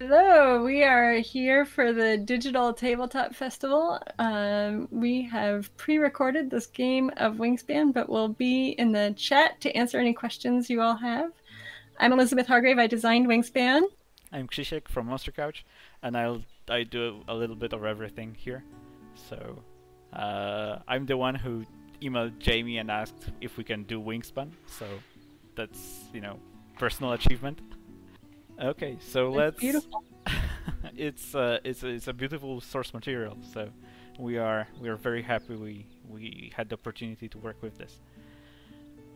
Hello, we are here for the Digital Tabletop Festival. Um, we have pre recorded this game of Wingspan, but we'll be in the chat to answer any questions you all have. I'm Elizabeth Hargrave. I designed Wingspan. I'm Krzysiek from Monster Couch, and I'll I do a little bit of everything here. So uh, I'm the one who emailed Jamey and asked if we can do Wingspan. So that's you know personal achievement. Okay, so It's let's. beautiful. it's uh, it's a, it's a beautiful source material. So we are we are very happy we we had the opportunity to work with this.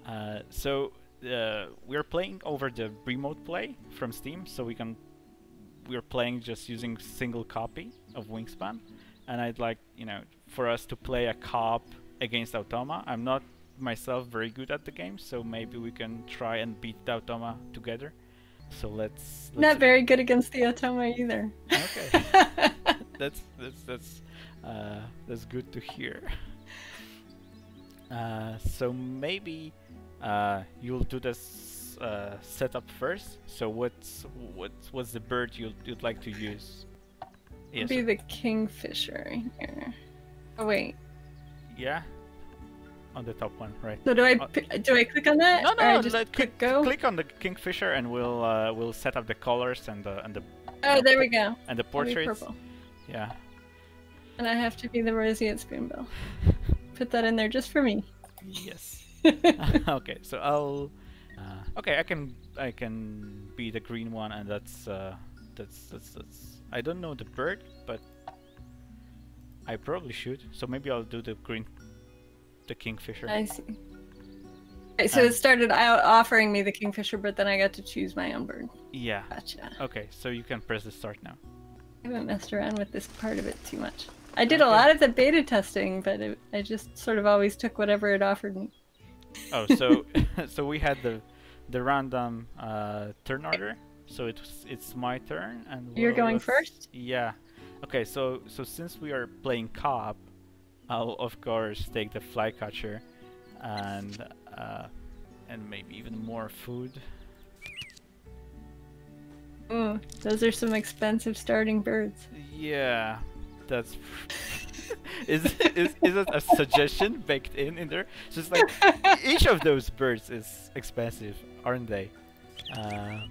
Uh, so uh, we are playing over the remote play from Steam, so we can we are playing just using single copy of Wingspan, and I'd like you know for us to play a co-op against Automa. I'm not myself very good at the game, so maybe we can try and beat the Automa together. So let's, let's Not very good against the Automa either. Okay. that's that's that's uh, that's good to hear. Uh, so maybe uh, you'll do this uh, setup first. So what's what's what's the bird you'd you'd like to use? Yes. Be the Kingfisher here. Oh wait. yeah. On the top one, right? So do I Uh, do I click on that? No, or I no. just let, click click, go. click on the kingfisher, and we'll uh, we'll set up the colors and the and the Oh, there we go. and the portraits. purple. Yeah. And I have to be the roseate spoonbill. Put that in there just for me. Yes. okay, so I'll. Uh, okay, I can I can be the green one, and that's uh, that's that's that's. I don't know the bird, but I probably should. So maybe I'll do the green, the kingfisher. I see. Okay, so Um, it started out offering me the kingfisher, but then I got to choose my own bird. Yeah. Gotcha. Okay, so you can press the start now. I haven't messed around with this part of it too much. I did a lot of the beta testing, but it, I just sort of always took whatever it offered me. Oh, so so we had the the random uh, turn order. So it's it's my turn, and You're going was- first? Yeah. Okay, so so since we are playing co-op, I'll of course take the flycatcher, and uh, and maybe even more food. Ooh, those are some expensive starting birds. Yeah, that's. is, is is it a suggestion baked in in there? Just like each of those birds is expensive, aren't they? Um,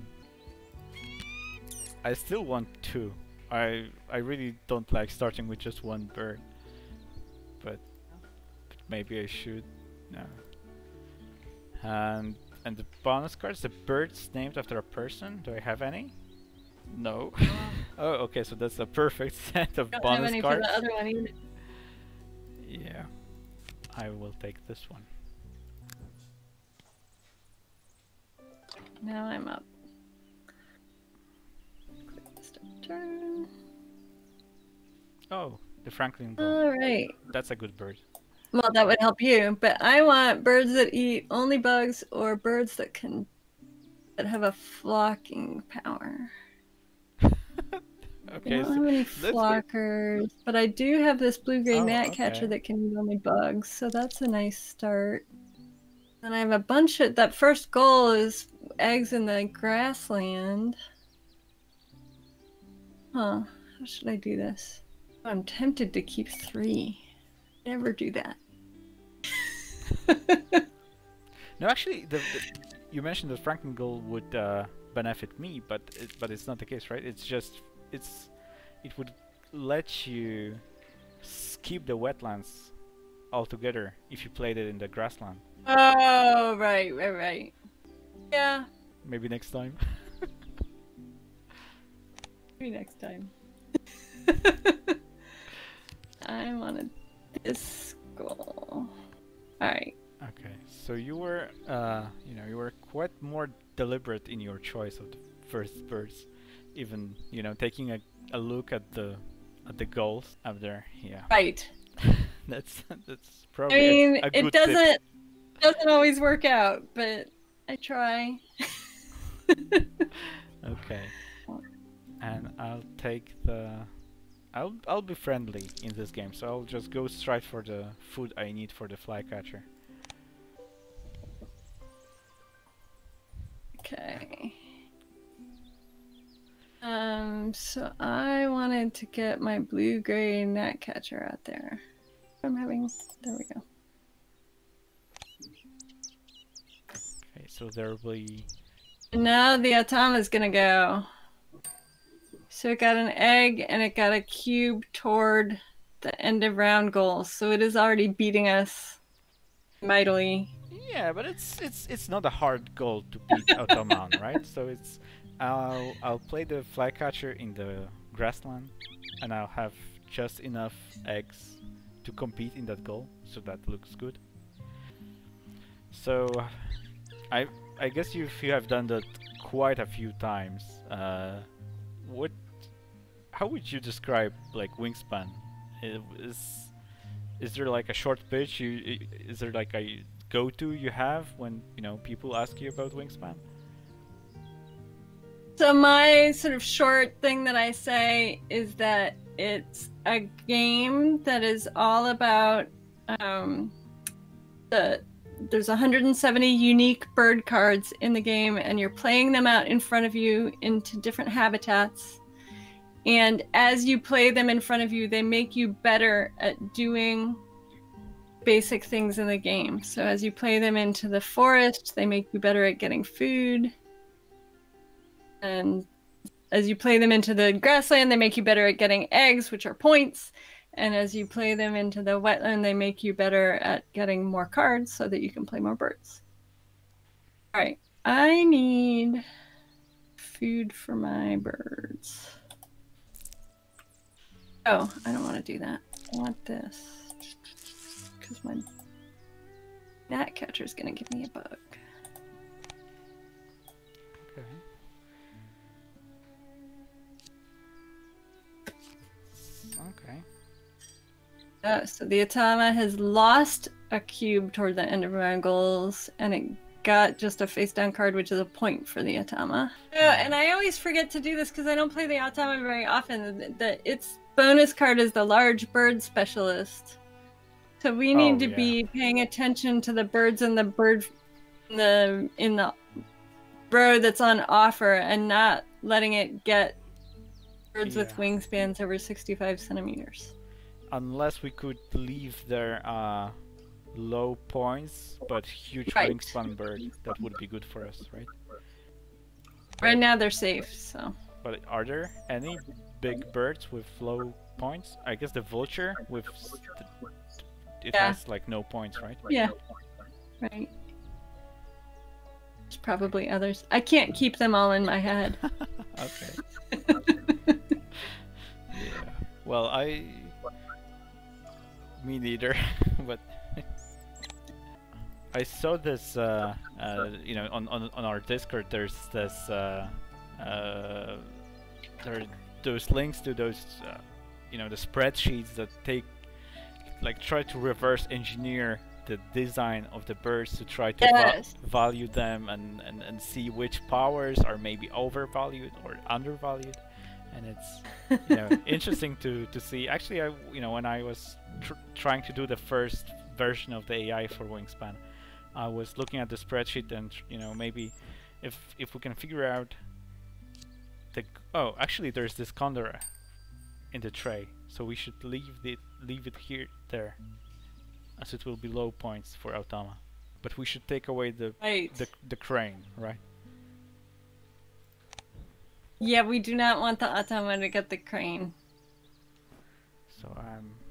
I still want two. I I really don't like starting with just one bird, maybe I should. No. And and the bonus cards, the birds named after a person. Do I have any? No. oh, okay. So that's a perfect set of Don't have bonus any cards. for the other one either. Yeah, I will take this one. Now I'm up. Turn. Oh, the Franklin. All right. That's a good bird. Well, that would help you, but I want birds that eat only bugs or birds that can that have a flocking power. I Okay, don't so have any flockers, but I do have this blue-gray Oh, gnatcatcher okay. that can eat only bugs, so that's a nice start. And I have a bunch of that first goal is eggs in the grassland. Huh? How should I do this? I'm tempted to keep three. Never do that. No, actually, the, the you mentioned that Franklin Gull would uh, benefit me, but it, but it's not the case, right? It's just it's it would let you skip the wetlands altogether if you played it in the grassland. Oh, right, right, right. Yeah, Maybe next time. maybe next time. I'm on a this goal. Alright. Okay, so you were, uh, you know, you were quite more deliberate in your choice of the first birds, even, you know, taking a, a look at the at the goals up there. Yeah, Right. that's that's probably. I mean, a it good doesn't doesn't always work out, but I try. Okay, and I'll take the. I'll I'll be friendly in this game, so I'll just go straight for the food I need for the flycatcher. Okay. Um, so I wanted to get my blue gray gnatcatcher out there. I'm having. There we go. Okay, so there will be. Now the Automa's gonna go. So it got an egg and it got a cube toward the end of round goal. So it is already beating us mightily. Yeah, but it's it's it's not a hard goal to beat Automa, right? So it's I'll I'll play the flycatcher in the grassland, and I'll have just enough eggs to compete in that goal, so that looks good. So I I guess you you have done that quite a few times. Uh, what? How would you describe like wingspan? Is is there like a short pitch? You is there like a go-to you have when you know people ask you about wingspan? So my sort of short thing that I say is that it's a game that is all about um, the there's 170 unique bird cards in the game and you're playing them out in front of you into different habitats and as you play them in front of you they make you better at doing basic things in the game so as you play them into the forest they make you better at getting food and as you play them into the grassland, they make you better at getting eggs, which are points. And as you play them into the wetland, they make you better at getting more cards so that you can play more birds. All right, I need food for my birds. Oh, I don't want to do that. I want this because my gnat catcher is going to give me a bug. Okay. Okay. Uh, so the Automa has lost a cube toward the end of round goals, and it got just a face down card, which is a point for the Automa. Oh, and I always forget to do this because I don't play the Automa very often. That its bonus card is the large bird specialist. So we need Oh, to yeah. be paying attention to the birds in the bird in the in the row that's on offer, and not letting it get birds with wingspans over 65 centimeters. Unless we could leave their uh, low points but huge Right. wingspan bird, that would be good for us, right? Right now they're safe, so. But are there any big birds with low points? I guess the vulture with s- th- it Yeah. has like no points, right? Yeah. Right. There's probably others. I can't keep them all in my head. okay. Yeah. Well, I. Me neither, but. I saw this, uh, uh, you know, on, on, on our Discord. There's this, uh, uh, there are those links to those, uh, you know, the spreadsheets that take, like, try to reverse engineer the design of the birds to try to va- value them and, and, and see which powers are maybe overvalued or undervalued. And it's you know interesting to to see. Actually I you know when I was tr- trying to do the first version of the AI for Wingspan I was looking at the spreadsheet and you know maybe if if we can figure out the oh actually there's this condor in the tray so we should leave it leave it here there as it will be low points for Automa but we should take away the Right. the, the crane right Yeah, we do not want the Automa to get the crane. so I'm I'm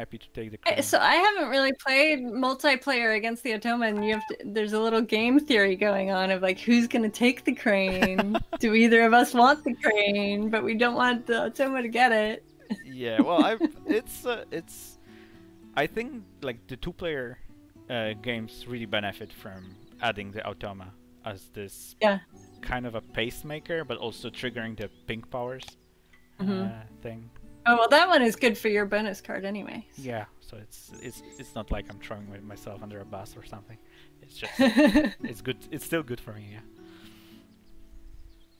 happy to take the crane So I haven't really played multiplayer against the Automa, and you have to, there's a little game theory going on of like who's gonna take the crane. do either of us want the crane? But we don't want the Automa to get it. yeah well i it's uh, it's i think like the two player uh, games really benefit from adding the automa as this Yeah. kind of a pacemaker but also triggering the pink powers Mhm. uh, thing Oh well, that one is good for your bonus card anyway. yeah so it's it's it's not like i'm throwing myself under a bus or something it's just it's good it's still good for me yeah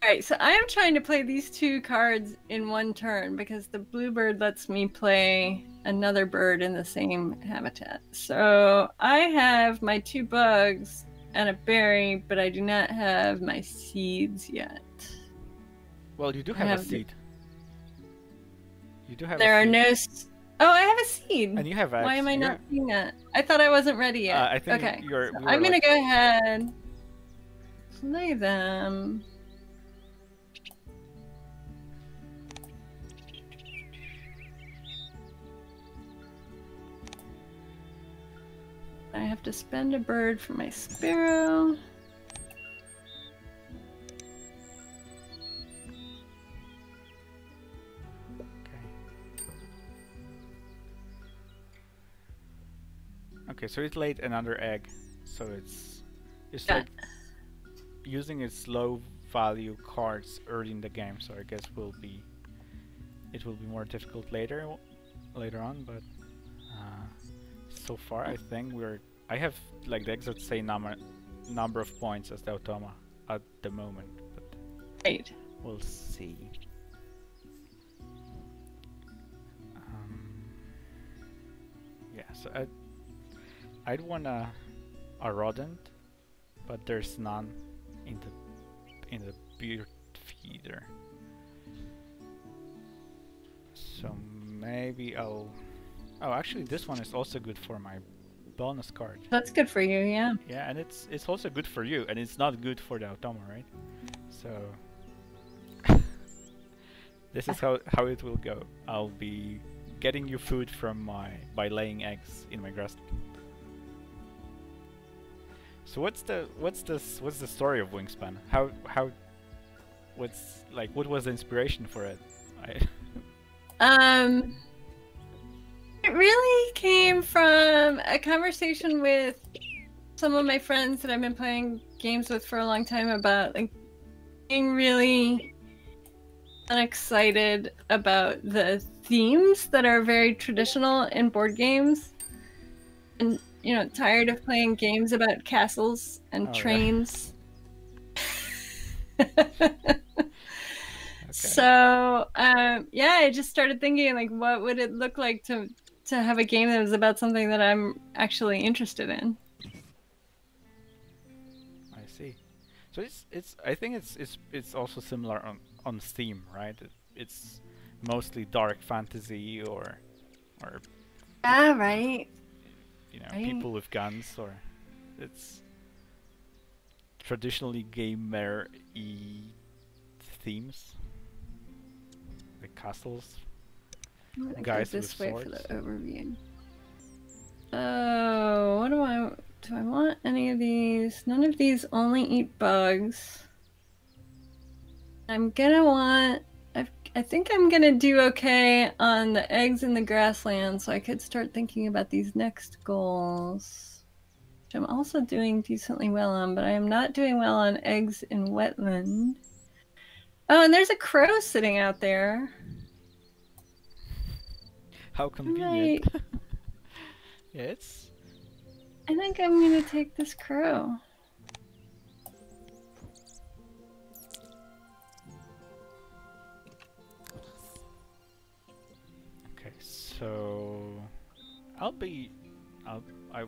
Alright, so I am trying to play these two cards in one turn because the bluebird lets me play another bird in the same habitat. So I have my two bugs and a berry, but I do not have my seeds yet. Well, you do have, have a seed. You do have. There a are no. Oh, I have a seed. And you have. Why am I You're- not seeing that? I thought I wasn't ready yet. Uh, I think okay. you're. so we I'm gonna like- go ahead. Play them. I have to spend a bird for my sparrow. Okay, so it laid another egg, so it's it's Yeah. like using its low value cards early in the game. So I guess will be it will be more difficult later later on, but uh, so far I think we're I have like the exact same number number of points as the automa at the moment, but Right. we'll see. Um, yeah, so I'd, I'd want a, a rodent, but there's none in the in the beard feeder. So maybe I'll. Oh, actually, this one is also good for my bonus card. That's good for you, yeah. Yeah, and it's it's also good for you, and it's not good for the automa, right? So this is how how it will go. I'll be getting you food from my by laying eggs in my grass. So what's the what's this what's the story of Wingspan? How how what's like what was the inspiration for it? I Um, it really came from a conversation with some of my friends that I've been playing games with for a long time about like being really unexcited about the themes that are very traditional in board games, and you know, tired of playing games about castles and Oh, yeah. trains. okay. So um, yeah, I just started thinking like, what would it look like to to have a game that was about something that I'm actually interested in? I see. So it's it's I think it's it's it's also similar on on Steam, right? It, it's mostly dark fantasy or or Ah, right. You know Right. people with guns or it's traditionally gamer y themes like castles I'm Guys this with way for the swords. overview. Oh, what do I do? I want any of these? None of these only eat bugs. I'm gonna want. I I think I'm gonna do okay on the eggs in the grassland, so I could start thinking about these next goals. Which I'm also doing decently well on, but I am not doing well on eggs in wetland. Oh, and there's a crow sitting out there. how convenient yeah it's I think I'm gonna take this crow. So I'll be I'll, I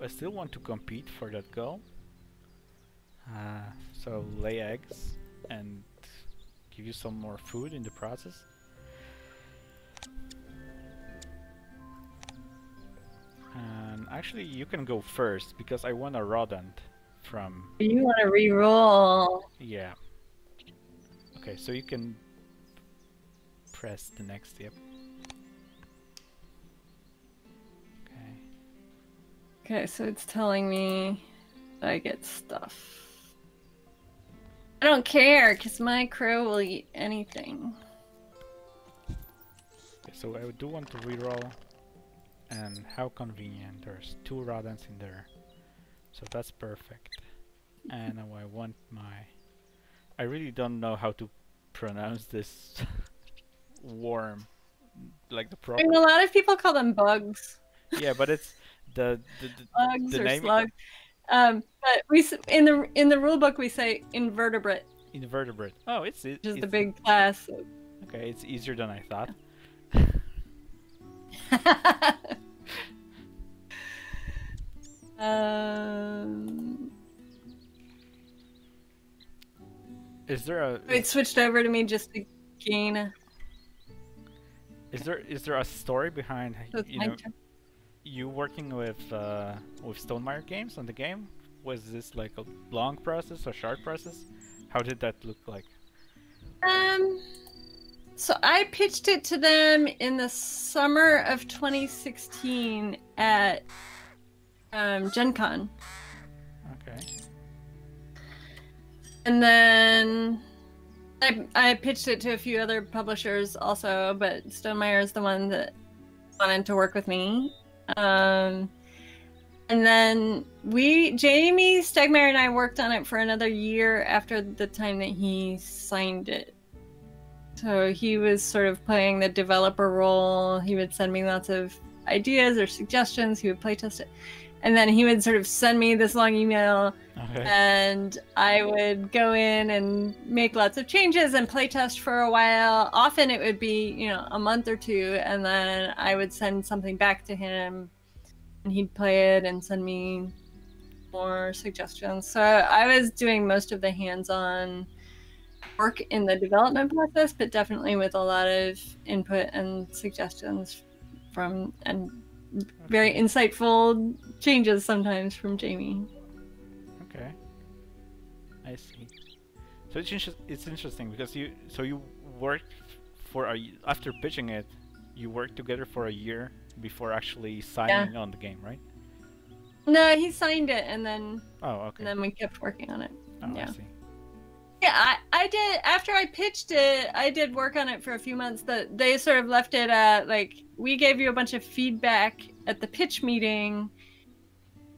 I still want to compete for that goal uh, so lay eggs and give you some more food in the process And actually, you can go first because I want a rodent from. You want to re-roll? Yeah. Okay, so you can press the next. Yep. Okay, so it's telling me that I get stuff. I don't care, because my crow will eat anything. okay, so I do want to reroll. And how convenient. There's two rodents in there. So that's perfect. And now I want my. I really don't know how to pronounce this worm. Like the proper. mean, a lot of people call them bugs. yeah, but it's the the, the Bugs The or name- slugs. Um, but we in the in the rule book we say invertebrate, invertebrate. Oh, it's it. which is the big class. Okay, it's easier than I thought. um, Is there a It switched over to me just to gain. Is there is there a story behind so you know turn. You working with uh, with Stonemaier games on the game? Was this like a long process or short process? How did that look like? Um, so I pitched it to them in the summer of 2016 at um, Gen Con. Okay. And then I, I pitched it to a few other publishers also, but Stonemaier is the one that wanted to work with me. Um, and then we, Jamey Stegmaier and I worked on it for another year after the time that he signed it. So he was sort of playing the developer role. He would send me lots of ideas or suggestions. He would playtest it. And then he would sort of send me this long email Okay. and I would go in and make lots of changes and playtest for a while. Often it would be, you know, a month or two, and then I would send something back to him, and he'd play it and send me more suggestions. So I was doing most of the hands-on work in the development process, but definitely with a lot of input and suggestions from and very insightful changes sometimes from Jamey. Okay. I see. So it's inter- it's interesting because you so you worked for a after pitching it, you worked together for a year before actually signing on the game, right? No, he signed it, and then Oh, okay. and then we kept working on it. oh, yeah. I see. Yeah, I, I did. After I pitched it, I did work on it for a few months. That they sort of left it at like we gave you a bunch of feedback at the pitch meeting,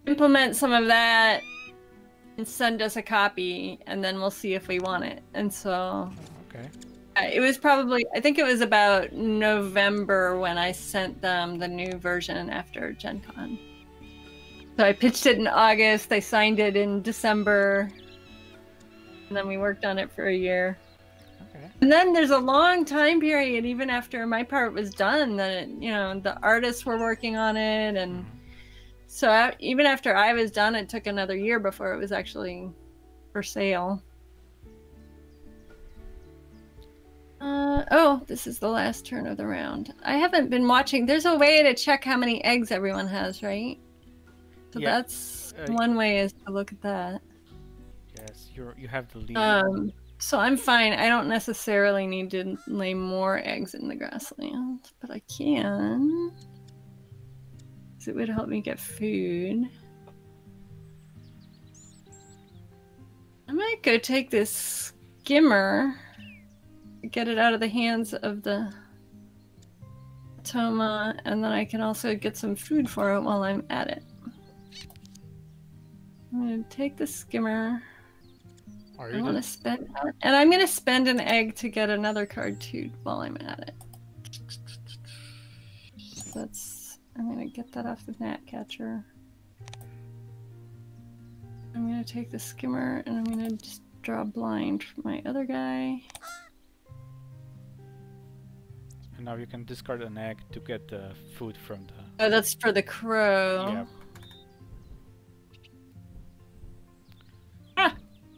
implement some of that, and send us a copy, and then we'll see if we want it. And so Okay. uh, it was probably I think it was about November when I sent them the new version after Gen Con. So I pitched it in August. They signed it in December. And then we worked on it for a year. Okay. And then there's a long time period, even after my part was done, that it, you know the artists were working on it, and Mhm. so I, even after I was done, it took another year before it was actually for sale. Uh, oh, this is the last turn of the round. I haven't been watching. There's a way to check how many eggs everyone has, right? So Yeah, that's uh, one way is to look at that. Yes, you have the lead. Um, so I'm fine. I don't necessarily need to lay more eggs in the grassland, but I can. it would help me get food. I might go take this skimmer, get it out of the hands of the Toma, and then I can also get some food for it while I'm at it. I'm gonna take the skimmer. Are I want to spend, and I'm gonna spend an egg to get another card too while I'm at it. So that's I'm gonna get that off the gnat catcher. I'm gonna take the skimmer and I'm gonna just draw a blind for my other guy. and now you can discard an egg to get the food from the. Oh, that's for the crow. Yeah.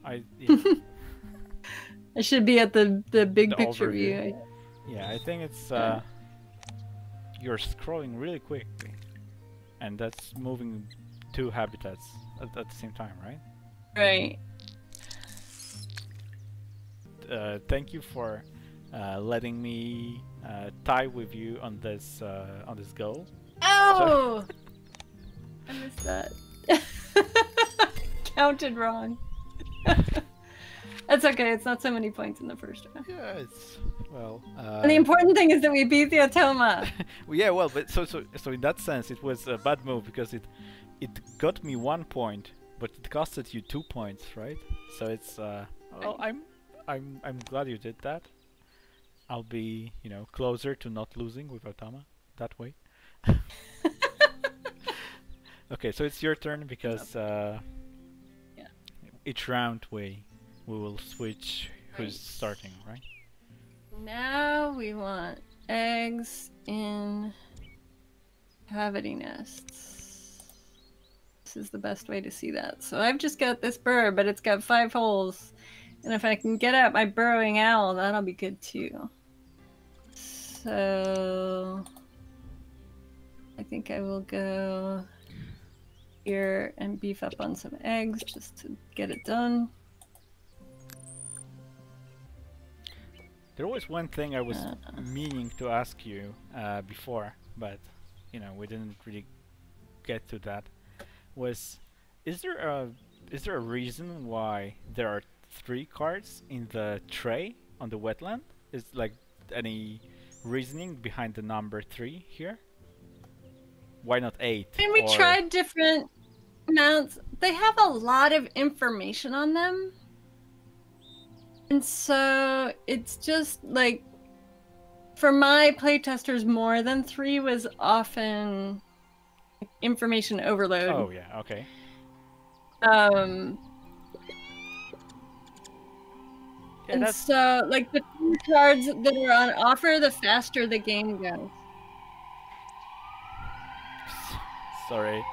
I yeah, I should be at the the big The picture overview. view. yeah, I think it's uh you're scrolling really quickly, and that's moving two habitats at, at the same time, right? Right. Uh, thank you for uh, letting me uh, tie with you on this uh, on this goal. Oh! I missed that. Counted wrong. That's okay. It's not so many points in the first round. Yeah, it's well. Uh, And the important thing is that we beat the Automa. well, yeah, well, but so so so in that sense, it was a bad move because it it got me one point, but it costed you two points, right? So it's uh, well, I'm I'm I'm glad you did that. I'll be you know closer to not losing with Automa that way. okay, so it's your turn because uh. Each round we we will switch who's starting, right? Now we want eggs in cavity nests. This is the best way to see that. So I've just got this bird, but it's got five holes. And if I can get out my burrowing owl, that'll be good too. So I think I will go here and beef up on some eggs just to get it done. There was one thing I was Uh. meaning to ask you uh, before, but you know we didn't really get to that. Was is there a is there a reason why there are three cards in the tray on the wetland? Is like any reasoning behind the number three here? Why not eight? And we tried different mounts. They have a lot of information on them. And so it's just like for my playtesters, more than three was often information overload. Oh yeah, okay. Um, Yeah, and that's so, like the cards that are on offer, the faster the game goes. sorry.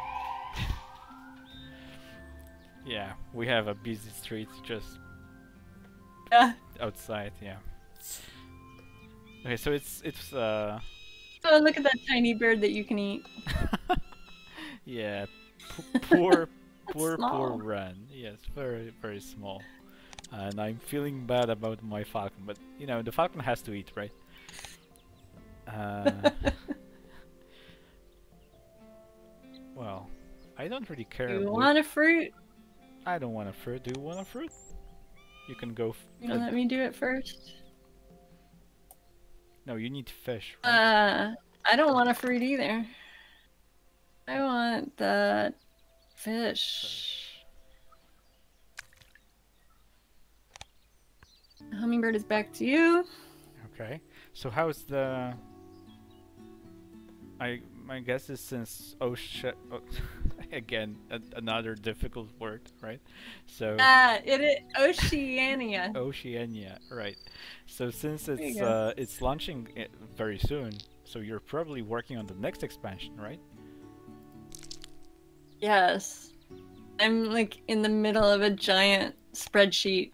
Yeah, we have a busy street just Yeah. outside. Yeah. Okay, so it's it's uh Oh, look at that tiny bird that you can eat. yeah p- poor poor poor run. Yes, very very small. And I'm feeling bad about my falcon, but you know the falcon has to eat, right? Uh, well, I don't really care. You want a fruit? I don't want a fruit. Do you want a fruit? You can go. F- You let me do it first. no, you need fish. Right? Uh, I don't want a fruit either. I want the fish. Hummingbird is back to you. Okay. So how's the? I my guess is since Ocean oh, again a, another difficult word, right? So Ah, it is Oceania. Oceania, right? So since it's uh, it's launching i- very soon, so you're probably working on the next expansion, right? Yes. I'm like in the middle of a giant spreadsheet.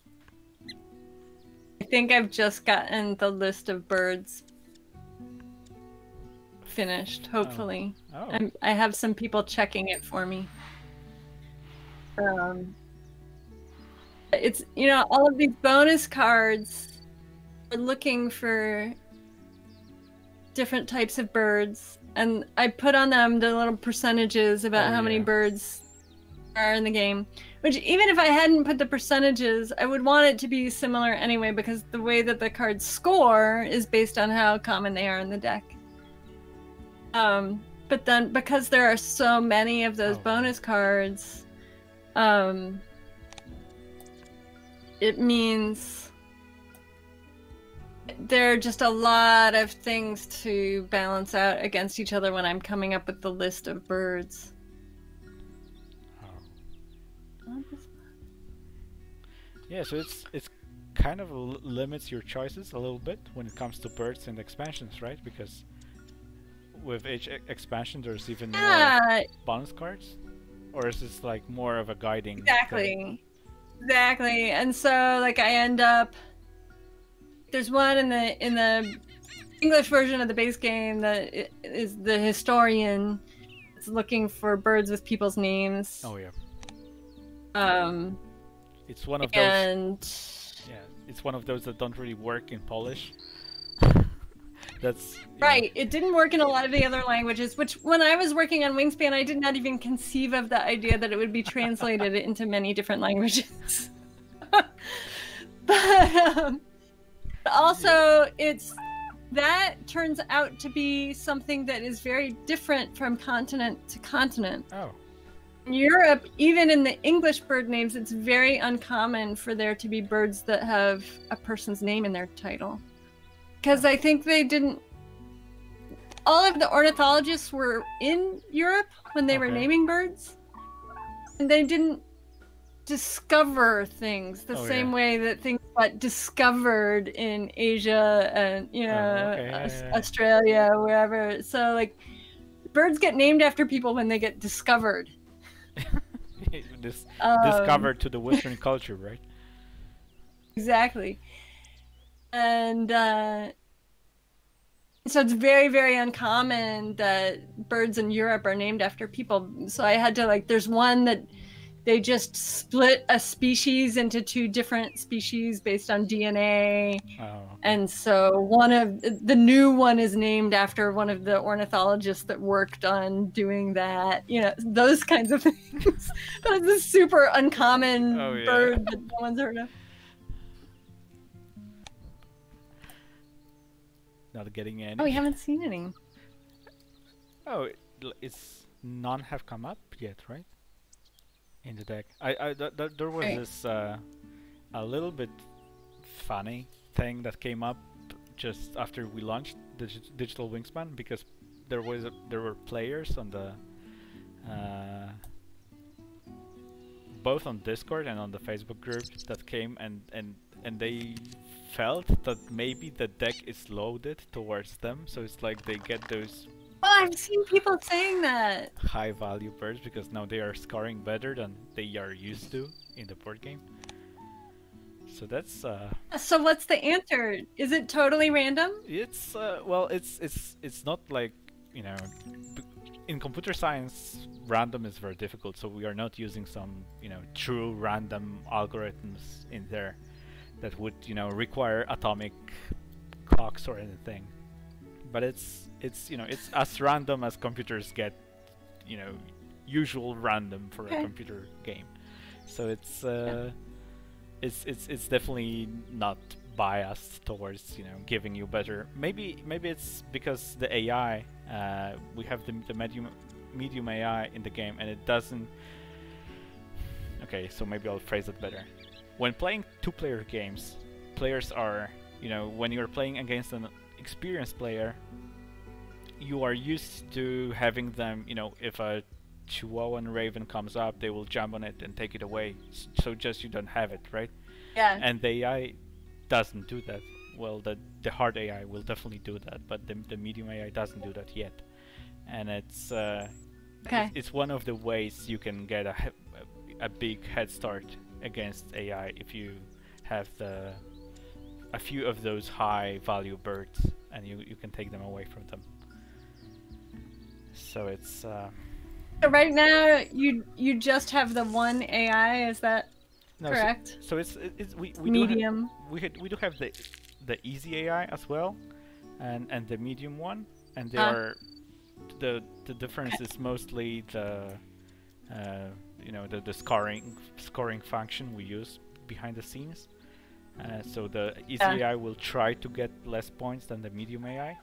I think I've just gotten the list of birds finished, hopefully. Oh, I'm, I have some people checking it for me. Um, it's you know all of these bonus cards are looking for different types of birds, and I put on them the little percentages about Oh, how many birds are in the game. Which even if I hadn't put the percentages, I would want it to be similar anyway because the way that the cards score is based on how common they are in the deck. Um, but then because there are so many of those Oh. bonus cards, um, it means there are just a lot of things to balance out against each other when I'm coming up with the list of birds. oh. Yeah, so it's it's kind of limits your choices a little bit when it comes to birds and expansions, right? Because with each expansion, there's even more Yeah, bonus cards, or is this like more of a guiding? thing? exactly. Exactly. And so like I end up there's one in the in the English version of the base game that is the historian is looking for birds with people's names. Oh yeah, Um it's one of those. and Yeah, it's one of those that don't really work in Polish. That's know, Right. It didn't work in a lot of the other languages, which when I was working on Wingspan, I did not even conceive of the idea that it would be translated into many different languages. but um, also, it's that turns out to be something that is very different from continent to continent. Oh, In Europe, even in the English bird names, it's very uncommon for there to be birds that have a person's name in their title. Because I think they didn't. All of the ornithologists were in Europe when they were naming birds, and they didn't discover things the Oh, same yeah. way that things got discovered in Asia and you know Oh, okay, yeah, yeah. Australia, wherever. So like, birds get named after people when they get discovered. this Um, discovered to the Western culture, right? exactly. And uh, so it's very, very uncommon that birds in Europe are named after people. So I had to like, there's one that they just split a species into two different species based on DNA. Oh. And so one of the new one is named after one of the ornithologists that worked on doing that. You know, those kinds of things. That's a super uncommon Oh, yeah. bird that no one's heard of. Not getting any. Oh, we haven't seen any. Oh, it, it's none have come up yet, right? In the deck, I, I th- th- there was Right. this uh, a little bit funny thing that came up just after we launched Digi- Digital Wingspan because there was a, there were players on the uh, both on Discord and on the Facebook group that came and and and they felt that maybe the deck is loaded towards them, so it's like they get those Oh, I've seen people saying that. high value birds because now they are scoring better than they are used to in the board game. So that's uh So what's the answer? Is it totally random? it's uh, well it's it's it's not like you know in computer science random is very difficult so we are not using some you know true random algorithms in there that would you know require atomic clocks or anything. But it's it's you know it's as random as computers get you know usual random for Okay. a computer game. So it's uh it's it's it's definitely not biased towards you know giving you better maybe maybe it's because the AI uh, we have the, the medium medium AI in the game and it doesn't okay so maybe I'll phrase it better when playing two player games players are you know when you're playing against an experienced player you are used to having them you know if a Chihuahuan raven comes up they will jump on it and take it away so just you don't have it right Yeah. and the AI doesn't do that. Well, the the hard AI will definitely do that, but the the medium AI doesn't do that yet. And it's uh, Okay. it's, it's one of the ways you can get a a big head start against AI if you have the a few of those high value birds and you you can take them away from them. So it's uh, So right now you you just have the one AI, is that no, correct? So, it's it's we we do have- Medium. we had, we do have the the easy AI as well, and and the medium one, and they Ah. are the the difference is mostly the uh, you know the the scoring scoring function we use behind the scenes. Uh, so the easy Yeah. AI will try to get less points than the medium AI.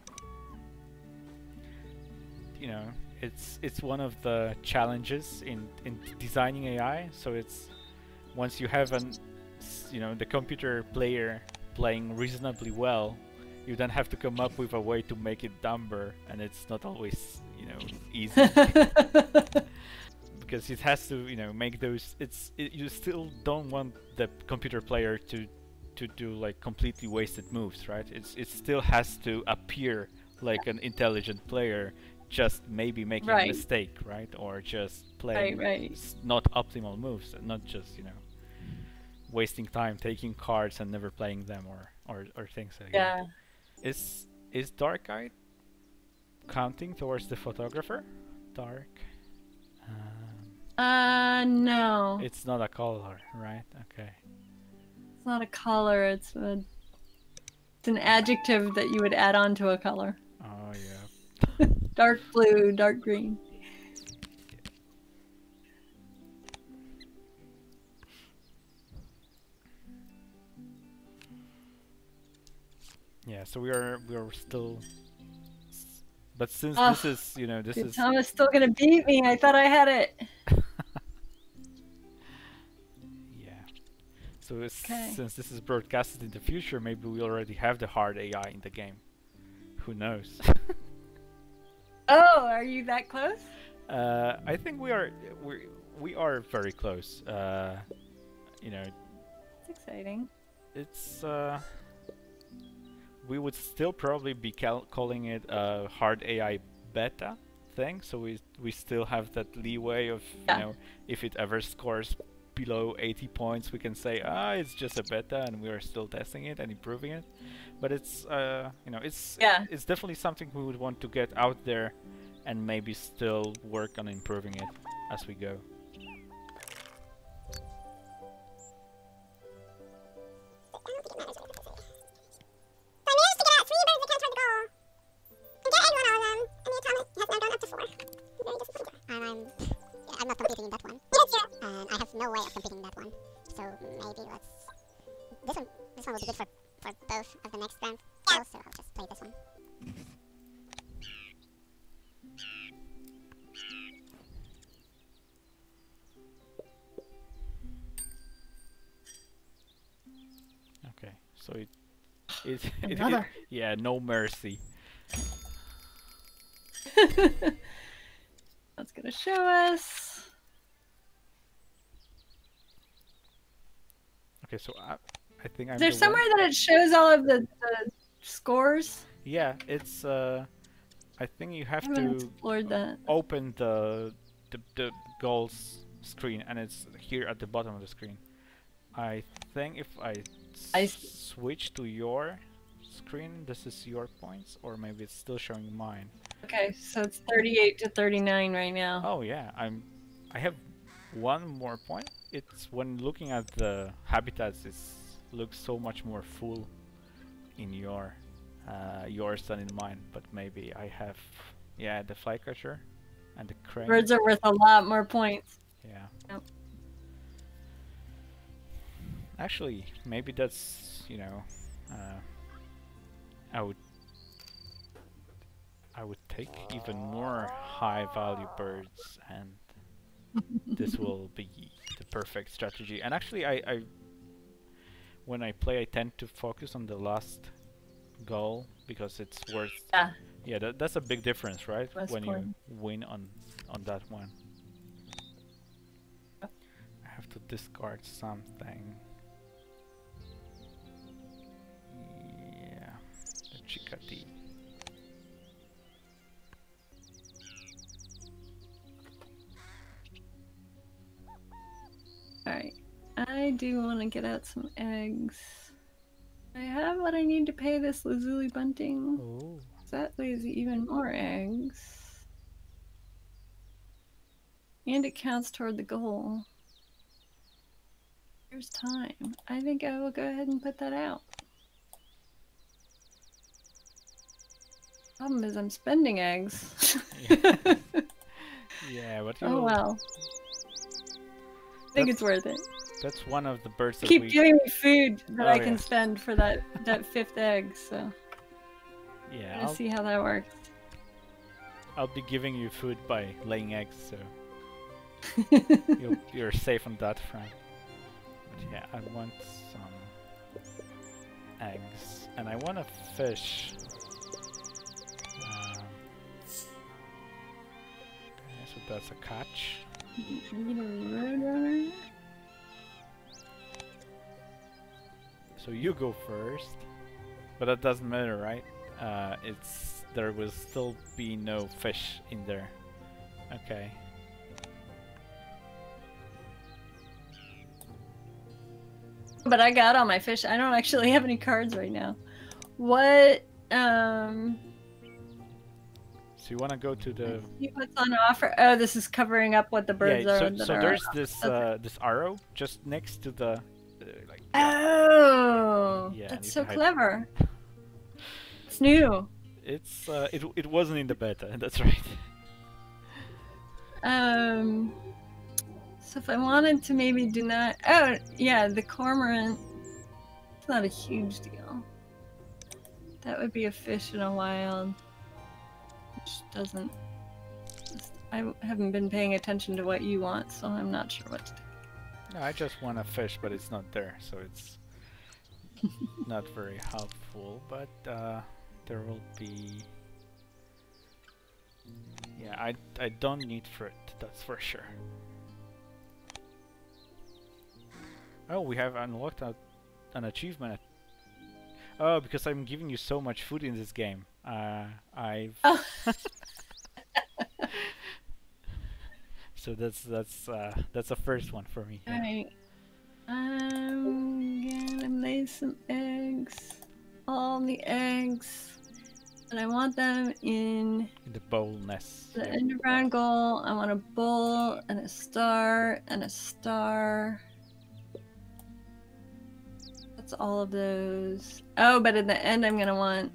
You know, it's it's one of the challenges in in designing AI. So it's once you have an you know the computer player playing reasonably well you then have to come up with a way to make it dumber and it's not always you know easy because it has to you know make those it's it, you still don't want the computer player to to do like completely wasted moves right? It's it still has to appear like an intelligent player just maybe making a mistake right? Or just playing right. s- not optimal moves and not just you know wasting time taking cards and never playing them or or, or things like yeah. that is is dark eye counting towards the photographer? Dark Uh no. it's not a color right okay It's not a color, it's a it's an adjective that you would add on to a color. oh yeah Dark blue, dark green. yeah so we are we are still but since Ugh, this is you know this Dude, is Thomas still gonna beat me. I thought I had it. So Okay. since this is broadcasted in the future, maybe we already have the hard AI in the game. Who knows? Oh, are you that close? uh, I think we are we we are very close. Uh, you know, It's exciting. it's uh, we would still probably be cal- calling it a hard AI beta thing. So we we still have that leeway of Yeah. you know if it ever scores below 80 points, we can say, ah, it's just a beta, and we are still testing it and improving it. But it's, uh, you know, it's Yeah. it's definitely something we would want to get out there, and maybe still work on improving it as we go. No mercy. That's gonna show us. Okay, so I, I think I'm. Is there the one- somewhere that it shows all of the, the scores? Yeah, it's uh, I think you have to that. open the, the the goals screen, and it's here at the bottom of the screen. I think if I, I switch to your screen, this is your points, or maybe it's still showing mine. Okay, so it's 38 to 39 right now. Oh yeah, I'm. I have one more point. It's when looking at the habitats, it looks so much more full in your uh, yours than in mine. But maybe I have, yeah, the flycatcher and the crane. Birds are worth a lot more points. Yeah. Yep. Actually, maybe that's you know, uh, I would I would take even more high value birds, and this will be the perfect strategy. And actually, I, I when I play, I tend to focus on the last goal because it's worth. Yeah. Yeah, that, that's a big difference, right? Less when you win on on that one. I have to discard something. The chickadee. Alright, I do want to get out some eggs. I have what I need to pay this Lazuli bunting. Oh. That lays even more eggs. And it counts toward the goal. Here's time. I think I will go ahead and put that out. Problem is I'm spending eggs. Yeah, but oh well. I think it's worth it. that's one of the birds that Keep we. giving me food that Oh, I can yeah. spend for that that fifth egg, so yeah, I'll, see how that works. I'll be giving you food by laying eggs, so you'll, you're safe on that front. But yeah, I want some eggs, and I want a fish. So that's a catch. Need a roadrunner? So you go first, but that doesn't matter, right? Uh, it's there will still be no fish in there. Okay. But I got all my fish. I don't actually have any cards right now. What um So you want to go to the see what's on offer? Oh, this is covering up what the birds yeah. are. So, that so are there's this okay. uh, this arrow just next to the uh, like Oh, Yeah, that's so clever. It's new. it's uh, it it wasn't in the beta. That's right. Um, so if I wanted to maybe do not, oh yeah, the cormorant. It's not a huge deal. That would be a fish in a wild, which doesn't. I haven't been paying attention to what you want, so I'm not sure what to do. No, I just want a fish, but it's not there, so it's not very helpful. But uh, there will be. Yeah, I I don't need fruit. That's for sure. Oh, we have unlocked a, an achievement. Oh, because I'm giving you so much food in this game. Uh, I've Oh. So that's that's uh, that's the first one for me. yeah. Alright. I'm gonna lay some eggs. All the eggs. And I want them in In the bowl nest. the yeah. end of round goal. I want a bowl and a star and a star. That's all of those. Oh, but in the end, I'm gonna want.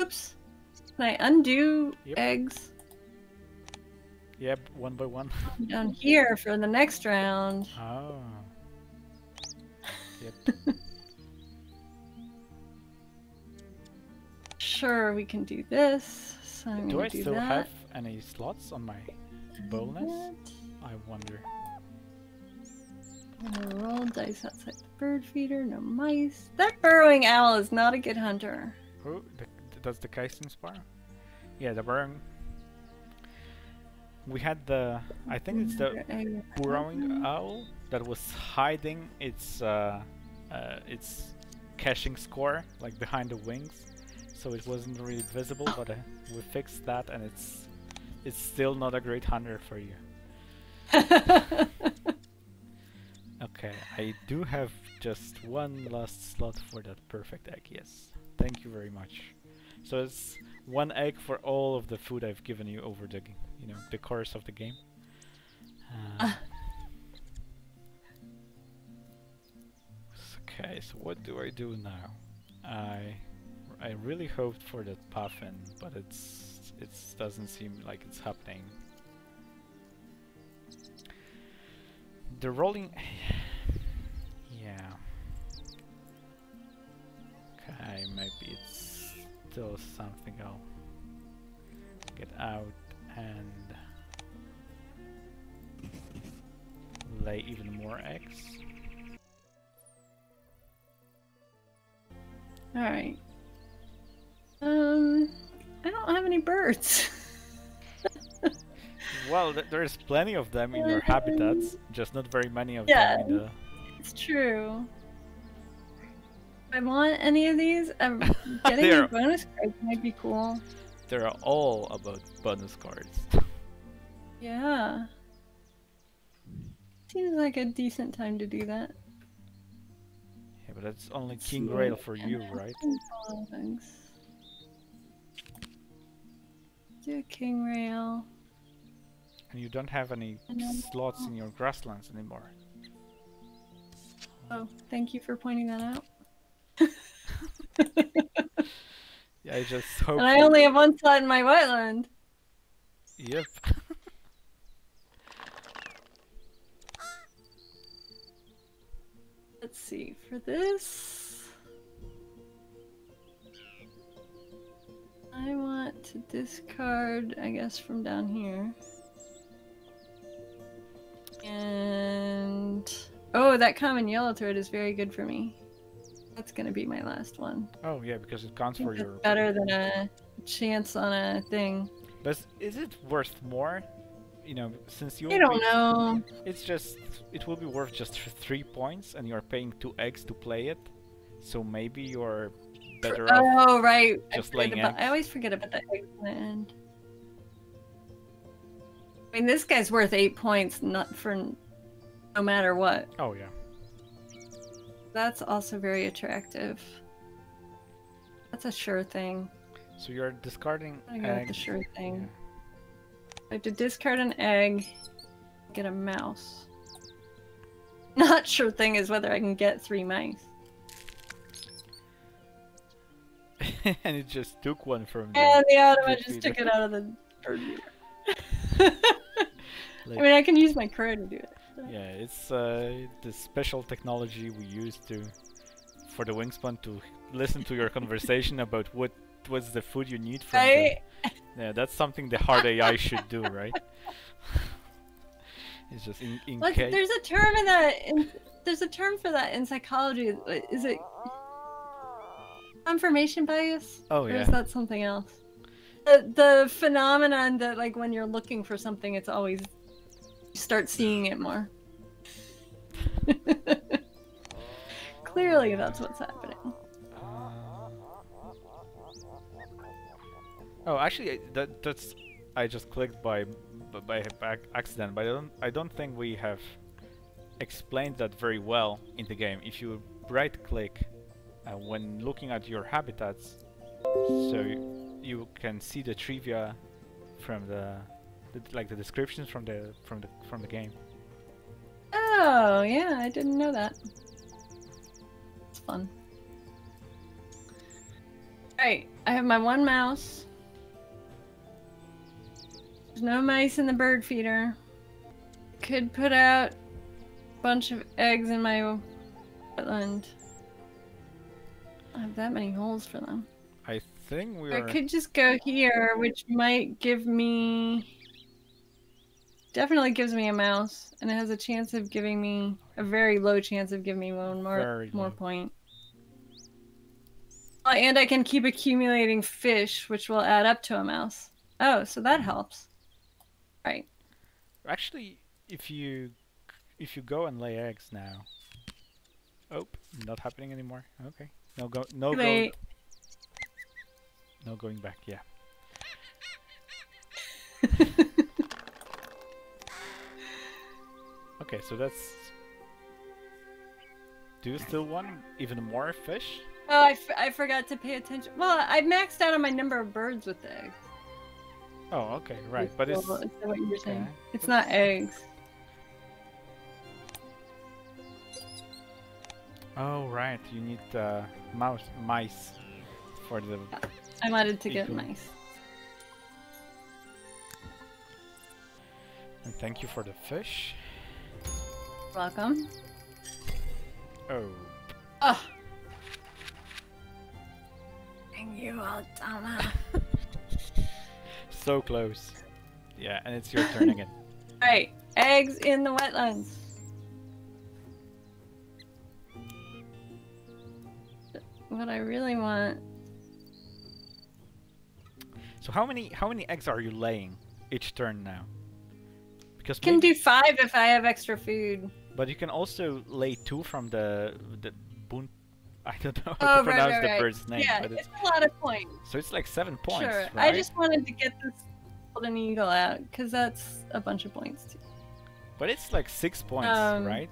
Oops. Can I undo Yep. eggs Yep, one by one. down here for the next round? Oh. Yep. Sure, we can do this. So I'm Do I do still that. have any slots on my bonus? I wonder. I'm roll dice outside the bird feeder. No mice. That burrowing owl is not a good hunter. The, does the Kaisen spar? Yeah, the burrowing. We had the. I think it's the burrowing owl that was hiding its uh, uh, its caching score like behind the wings, so it wasn't really visible. But uh, we fixed that, and it's it's still not a great hunter for you. Okay, I do have just one last slot for that perfect egg. Yes, thank you very much. So it's one egg for all of the food I've given you over the, you know, the course of the game. Uh, okay, so what do I do now? I I really hoped for that puffin, but it's it doesn't seem like it's happening. The rolling, yeah. Okay, maybe it's still something I'll get out and lay even more eggs. All right. Um, I don't have any birds. Well, th- there's plenty of them in your habitats, just not very many of Yeah. them in the. it's true. If I want any of these, um, getting a bonus cards might be cool. They're all about bonus cards. Yeah. Seems like a decent time to do that. yeah, but that's only king rail for you, right? dogs. Do a king rail. And you don't have any slots in your grasslands anymore. Oh, thank you for pointing that out. Yeah, I just hope. And I only have one slot in my wetland. Yep. Let's see, for this. I want to discard, I guess, from down here. And. Oh, that common yellowthroat is very good for me. That's gonna be my last one. Oh yeah, because it counts for your. better than a chance on a thing. But is it worth more? You know, since you. I don't know. It's just it will be worth just three points, and you're paying two eggs to play it. So maybe you're better off. Oh, right. Just forget laying about- eggs. I always forget about the eggs on the end. I mean, this guy's worth eight points, not for no matter what. Oh yeah. That's also very attractive. That's a sure thing. So you're discarding I'm gonna go with the sure thing. Yeah. I have to discard an egg, get a mouse. Not sure thing is whether I can get three mice. and it just took one from. And the Automa just took it out of the. Like- I mean, I can use my crow to do it. so. Yeah, it's uh, the special technology we use to for the wingspan to listen to your conversation about what what's the food you need from Right? the, Yeah, that's something the hard AI should do, right? it's just in, in case. there's a term in that. In, there's a term for that in psychology. Is it confirmation bias? Oh Or yeah. is that something else? The, phenomenon that, like, when you're looking for something, it's always start seeing it more. Clearly, that's what's happening. Oh, actually, that that's I just clicked by by, by accident, but I don't I don't think we have explained that very well in the game. If you right click uh, when looking at your habitats, so you, can see the trivia from the, the like the descriptions from the from the from the game. Oh, yeah, I didn't know that. It's fun. Alright, I have my one mouse. There's no mice in the bird feeder. Could put out a bunch of eggs in my wetland. I have that many holes for them. I think we I are. could just go here, which might give me. Definitely gives me a mouse, and it has a chance of giving me a very low chance of giving me one more Very more low. point. Oh, and I can keep accumulating fish, which will add up to a mouse. Oh, so that helps. Right. Actually, if you if you go and lay eggs now. Oh, not happening anymore. Okay. No go. No go. No going back. Yeah. Okay, so that's. Do you still want even more fish? Oh, I, f- I forgot to pay attention. Well, I maxed out on my number of birds with eggs. Oh, okay, right. But it's is what you were saying? okay. It's not eggs. Oh, right. You need uh, mouse mice for the. I wanted to get nice. And thank you for the fish. Welcome. Oh, Oh. Thank you, Automa. so close. Yeah, and it's your turn again. Alright, eggs in the wetlands. What I really want. So how many how many eggs are you laying each turn now? Because Can maybe- do five if I have extra food. but you can also lay two from the the boon. I don't know Oh, how right, to pronounce right, the right. bird's name, yeah, but it's it's, a lot of points. so it's like seven points, sure. right? I just wanted to get this golden eagle out because that's a bunch of points too. But it's like six points, Um, right?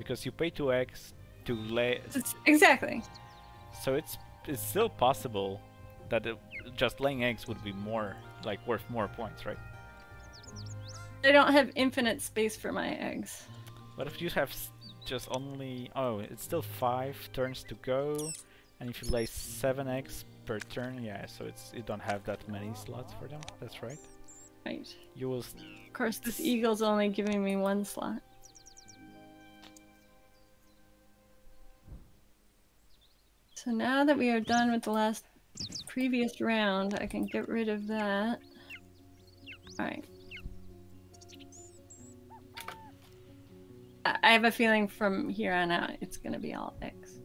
Because you pay two eggs to lay, exactly. so it's it's still possible that it, just laying eggs would be more like worth more points, right? I don't have infinite space for my eggs. But if you have just only oh, it's still five turns to go, and if you lay seven eggs per turn, yeah, so it's you don't have that many slots for them. That's right. Right. You will. Of course, this eagle's only giving me one slot. So now that we are done with the last previous round, I can get rid of that. Alright. I I have a feeling from here on out it's gonna be all X.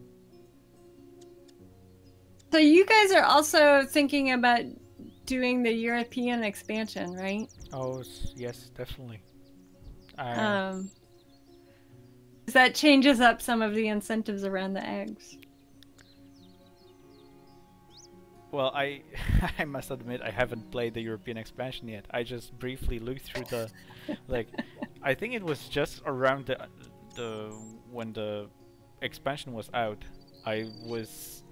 So you guys are also thinking about doing the European expansion, right? Oh yes, definitely. Uh, Um, that changes up some of the incentives around the eggs. Well, I I must admit I haven't played the European expansion yet. I just briefly looked through the like I think it was just around the the when the expansion was out. I was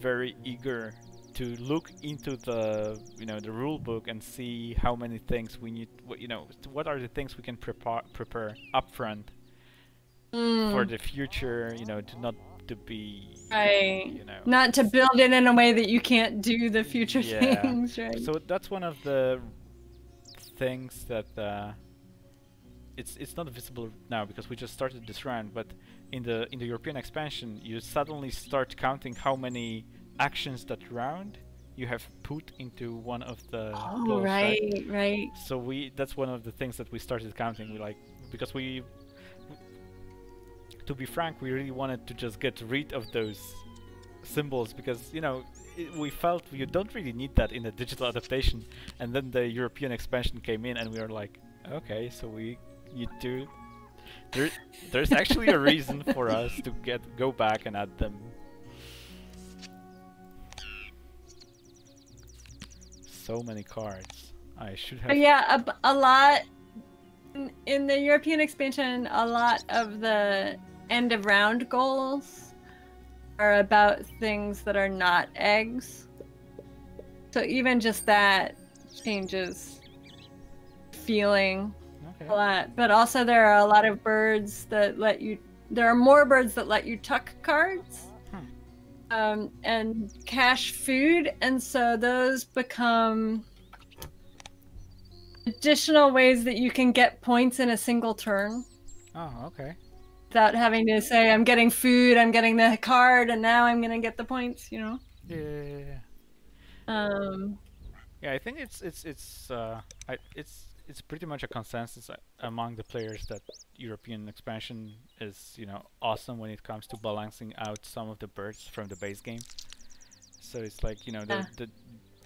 very eager to look into the you know the rule book and see how many things we need what you know what are the things we can prepare prepare upfront for Mm, the future you know to not to be right. you know Not to build it in a way that you can't do the future Yeah. things, right? So that's one of the things that uh, it's it's not visible now because we just started this round. But in the in the European expansion, you suddenly start counting how many actions that round you have put into one of the oh, right, right. So we that's one of the things that we started counting. We like because we. To be frank, we really wanted to just get rid of those symbols because you know i we felt you don't really need that in a digital adaptation and then the european expansion came in and we were like okay so we need to there, there's actually a reason for us to get go back and add them so many cards I should have. Yeah, a, a lot in the European expansion. A lot of the end of round goals are about things that are not eggs. So even just that changes feeling a lot. But also there are a lot of birds that let you. There are more birds that let you tuck cards. Hmm. Um, and cache food, and so those become additional ways that you can get points in a single turn Oh, okay. Without having to say, I'm getting food, I'm getting the card, and now I'm gonna get the points, you know? Yeah, yeah, yeah, yeah. Um, Yeah, I think it's it's it's uh I, it's it's pretty much a consensus a- among the players that European expansion is you know awesome when it comes to balancing out some of the birds from the base game. So it's like you know the Yeah. the,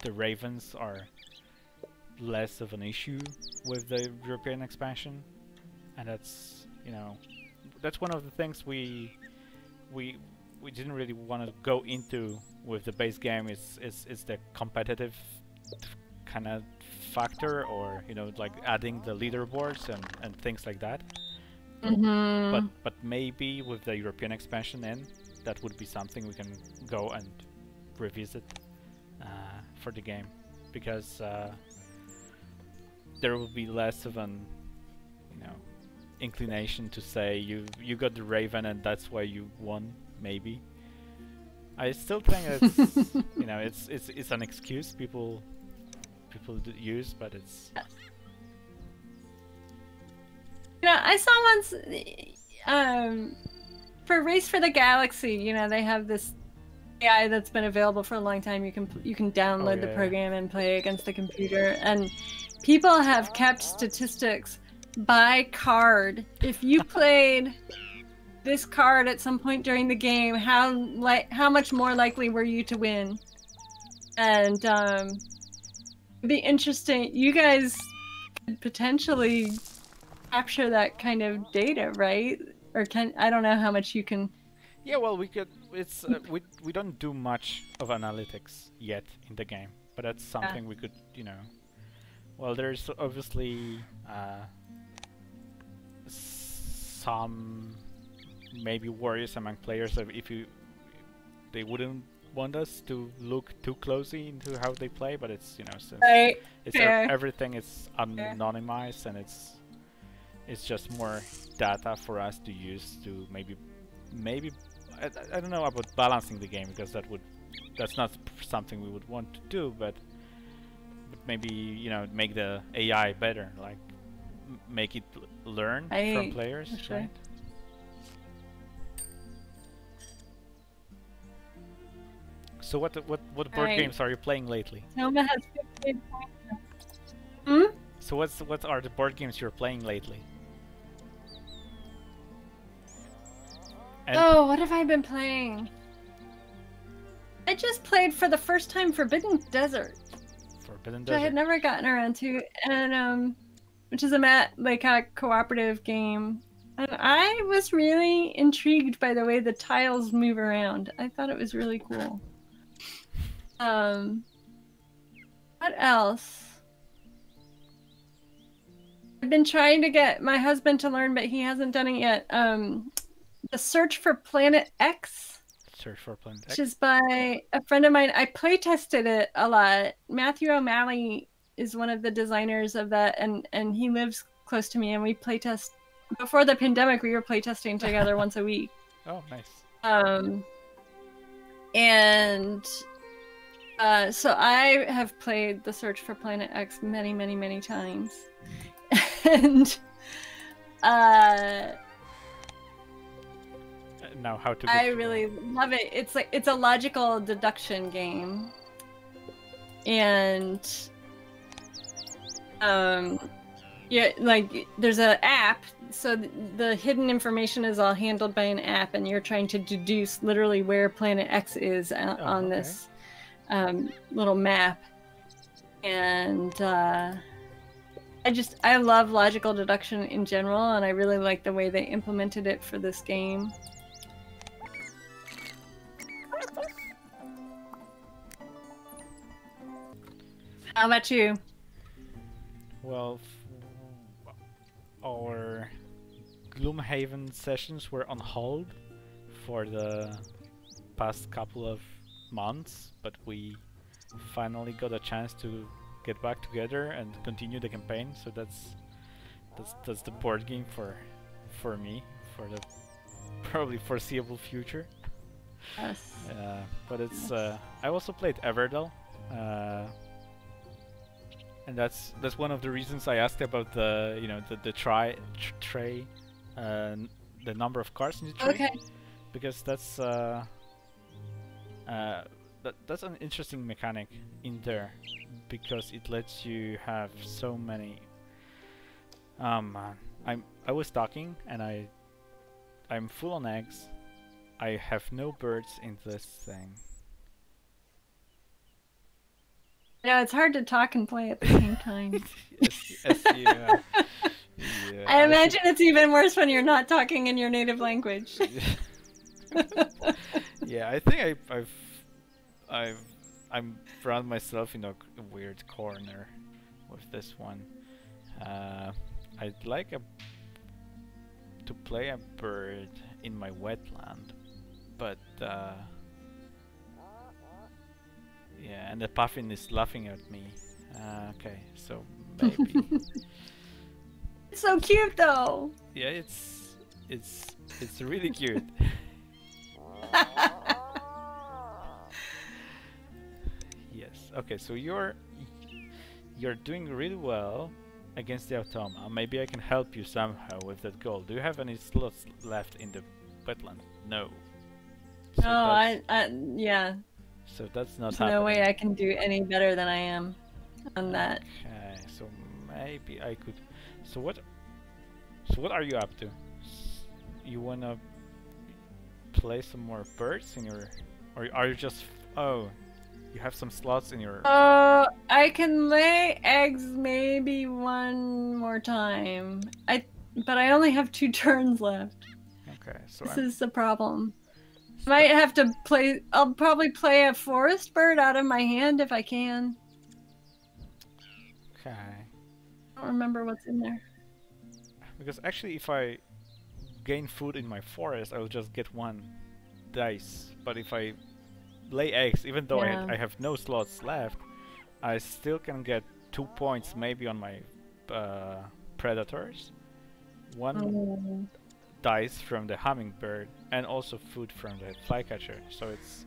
the ravens are less of an issue with the European expansion, and that's you know that's one of the things we we we didn't really want to go into with the base game is is, is the competitive kind of factor or you know like adding the leaderboards and, and things like that mhm. but but maybe with the European expansion in that would be something we can go and revisit uh, for the game because uh, there will be less of an you know inclination to say you you got the Raven and that's why you won maybe I still think it's you know it's it's it's an excuse people people d- use but it's You know, I saw once, um, for Race for the Galaxy, you know, they have this AI that's been available for a long time. You can you can download the yeah, yeah. program and play against the computer, and people have kept statistics by card. If you played this card at some point during the game, how like how much more likely were you to win? And um, it'd be interesting. You guys could potentially capture that kind of data, right? Or can I don't know how much you can. Yeah, well, we could. It's uh, we we don't do much of analytics yet in the game, but that's something we could, you know. Well, there's obviously uh, some maybe worries among players of if you they wouldn't want us to look too closely into how they play, but it's you know since Right. it's fair. everything is anonymized and it's it's just more data for us to use to maybe maybe I, I- I don't know about balancing the game because that would that's not something we would want to do but but maybe you know make the AI better like make it l- learn from players for sure. right so what what what board Right. games are you playing lately Noma has 15 points. Hmm? so what's what are the board games you're playing lately And- Oh, what have I been playing? I just played for the first time Forbidden Desert, Forbidden which I had never gotten around to, and um, which is a mat like a cooperative game. And I was really intrigued by the way the tiles move around. I thought it was really cool. Um, what else? I've been trying to get my husband to learn, but he hasn't done it yet. Um, the Search for Planet X Search for Planet X. which is by a friend of mine. I play tested it a lot. Matthew O'Malley is one of the designers of that, and and he lives close to me, and we playtest. Before the pandemic, we were playtesting together once a week. Oh, nice. Um, and uh, so I have played the Search for Planet X many, many, many times, and uh, Uh, now, how to? I really love it. It's like it's a logical deduction game, and um, yeah, like there's an app. So th- the hidden information is all handled by an app, and you're trying to deduce literally where Planet X is o- Oh, on okay. this um, little map. And uh, I just I love logical deduction in general, and I really like the way they implemented it for this game. How about you? Well, f- our Gloomhaven sessions were on hold for the past couple of months, but we finally got a chance to get back together and continue the campaign. So that's that's that's the board game for for me for the probably foreseeable future. Yes. Uh, but it's uh, I also played Everdell, uh, and that's that's one of the reasons I asked about the you know the the try tr- tray, uh, the number of cards in the tray Okay. because that's uh, uh, that that's an interesting mechanic in there because it lets you have so many. Um, man, I'm I was talking and I I'm full on eggs. I have no birds in this thing. No, it's hard to talk and play at the same time. Yes, yes, yeah. yeah, I imagine it's even worse when you're not talking in your native language. yeah, I think I, I've, I've, I'm found myself in a weird corner with this one. Uh, I'd like a to play a bird in my wetland, but uh, yeah, and the puffin is laughing at me. Uh, okay, so maybe. It's so cute though. yeah, it's it's it's really cute. Yes. Okay. So you're you're doing really well against the automa. Maybe I can help you somehow with that goal. Do you have any slots left in the wetland? No. So oh, I, I, yeah. So that's not There's happening. no way I can do any better than I am on that. Okay. So maybe I could. So what? So what are you up to? You wanna play some more birds in your, or are you just? Oh, you have some slots in your. Uh, I can lay eggs maybe one more time. I, but I only have two turns left. Okay. So This I'm, is the problem. Might have to play. I'll probably play a forest bird out of my hand if I can. okay. I don't remember what's in there. Because actually, if I gain food in my forest, I will just get one dice. But if I lay eggs, even though I, I have no slots left, I still can get two points maybe on my uh, predators. One Oh. dice from the hummingbird, and also food from the flycatcher. So it's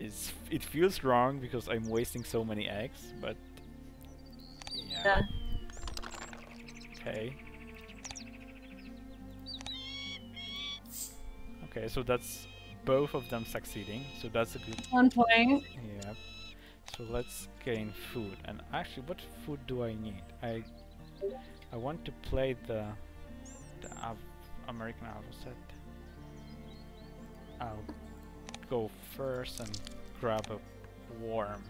it's it feels wrong because I'm wasting so many eggs, but yeah. Okay. Okay, so that's both of them succeeding, so that's a good. One point. Yeah. So let's gain food. And actually, what food do I need? I I want to play the the American set. I'll go first and grab a worm.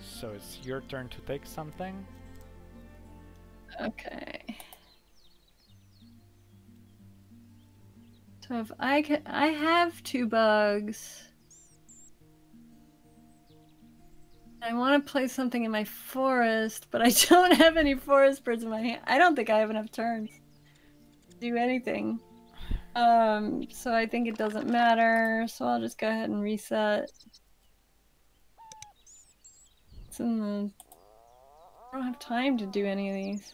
So it's your turn to take something. Okay. So if I can, I have two bugs. I want to play something in my forest, but I don't have any forest birds in my hand. I don't think I have enough turns do anything. Um, so I think it doesn't matter. So I'll just go ahead and reset. It's in the. I don't have time to do any of these.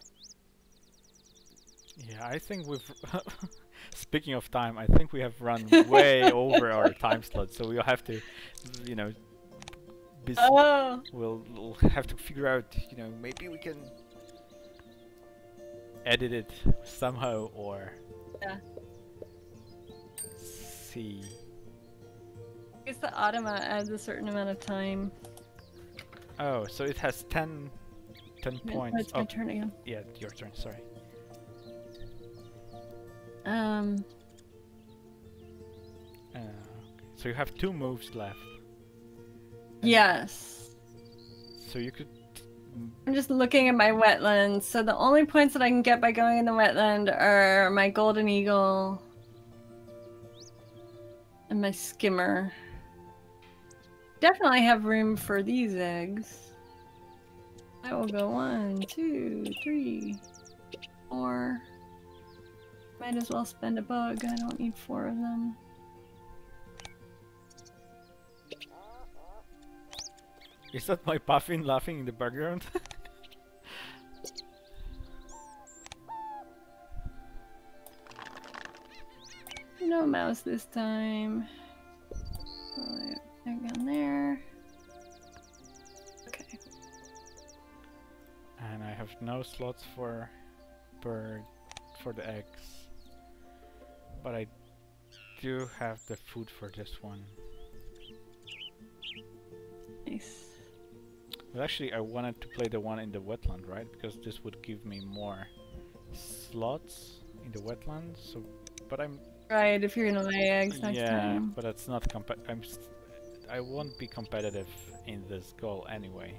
Yeah, I think we've. Speaking of time, I think we have run way over our time slot, so we'll have to, you know, Oh. we'll, we'll have to figure out, you know, maybe we can edit it somehow or Yeah. see. I guess the Automa adds a certain amount of time. Oh, so it has 10, 10 Yeah, points. It's my Oh, turn again. yeah, your turn. Sorry. Um, Uh. So you have two moves left. yes. So you could. I'm just looking at my wetlands. So the only points that I can get by going in the wetland are my golden eagle and my skimmer. Definitely have room for these eggs. I will go one, two, three, four. Might as well spend a bug. I don't need four of them. Is that my puffin laughing in the background? No mouse this time. Back down there. Okay. and I have no slots for bird for the eggs. But I do have the food for this one. Nice. But actually I wanted to play the one in the wetland, right? Because this would give me more slots in the wetland. So but I'm Right, if you're gonna lay eggs next yeah, time. but it's not comp I'm I won't be competitive in this goal anyway.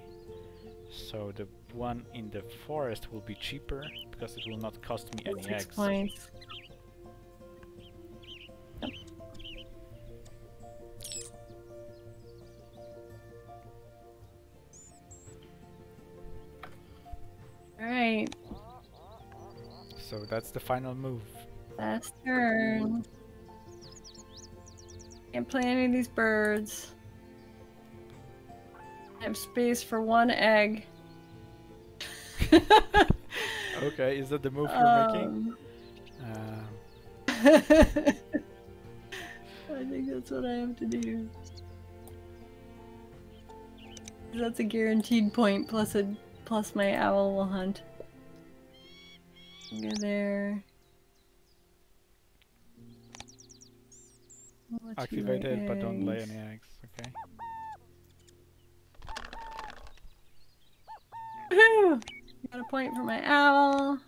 So the one in the forest will be cheaper because it will not cost me any Six eggs. points. Alright, So that's the final move. last turn. Can't play any of these birds. I have space for one egg. Okay, is that the move you're making? Um, Uh, I think that's what I have to do. That's a guaranteed point plus a plus my owl will hunt. Go there. I'll let you lay activate it, but don't lay any eggs. Okay. Woohoo! Got a point for my owl.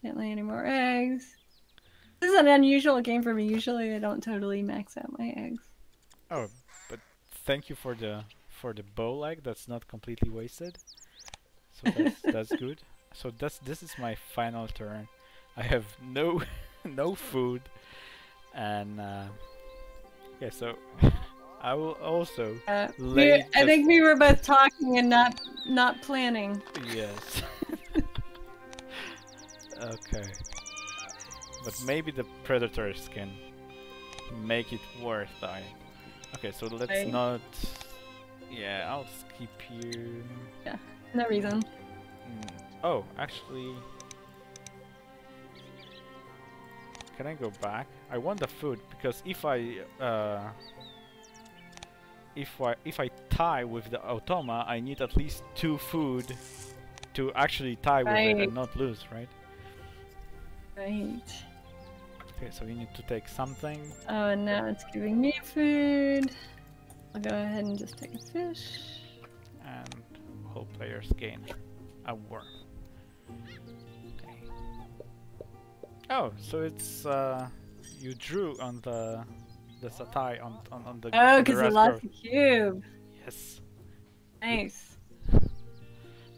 Can't lay any more eggs. This is an unusual game for me. Usually I don't totally max out my eggs. Oh, but thank you for the for the bow leg That's not completely wasted. So that's that's good. So that's this is my final turn. I have no no food, and uh, yeah. So I will also Uh, we, I think we were both talking and not not planning. yes. okay. But maybe the predators can make it worth dying. Okay, so let's Right. not. Yeah, I'll skip you. No reason. Mm. Oh, actually. Can I go back? I want the food because if I uh, if I if I tie with the automa, I need at least two food to actually tie with it and not lose, right? Right. Okay, so we need to take something. Oh, and now it's giving me food. I'll go ahead and just take a fish. All players gain a worm. Okay. Oh, so it's uh, you drew on the the satai on on, on the. Oh, because Raspberry. lost the cube. Yes. Nice.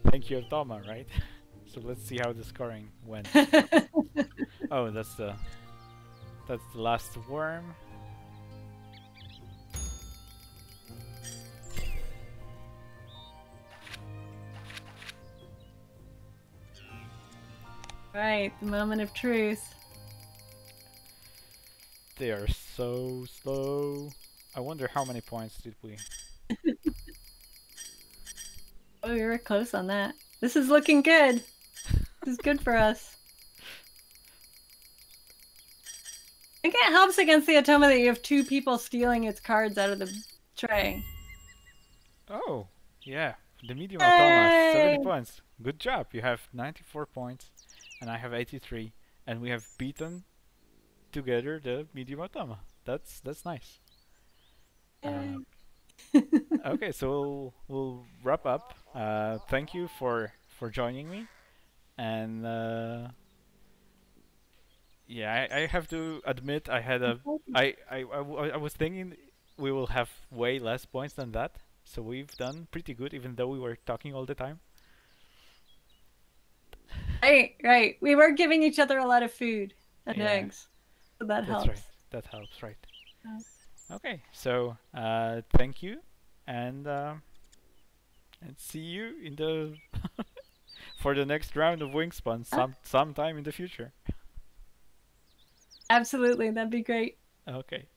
Thank you, Toma. Right. so let's see how the scoring went. oh, that's the that's the last worm. Right, the moment of truth. They are so slow. I wonder how many points did we? Oh, you were close on that. This is looking good. This is good for us. I think it helps against the Automa that you have two people stealing its cards out of the tray. Oh, yeah. The medium automa, Yay! 70 points. Good job. You have 94 points, and I have 83, and we have beaten together the medium automa. That's that's nice. Uh, okay, so we'll, we'll wrap up. Uh, thank you for for joining me, and uh, yeah, I, I have to admit I had a I, I, I, w- I was thinking we will have way less points than that. So we've done pretty good, even though we were talking all the time. Right, right. We were giving each other a lot of food and Yeah. eggs. So that That's helps. right. That helps, right? Okay. So uh, thank you, and uh, and see you in the for the next round of Wingspan some sometime in the future. Absolutely, that'd be great. Okay.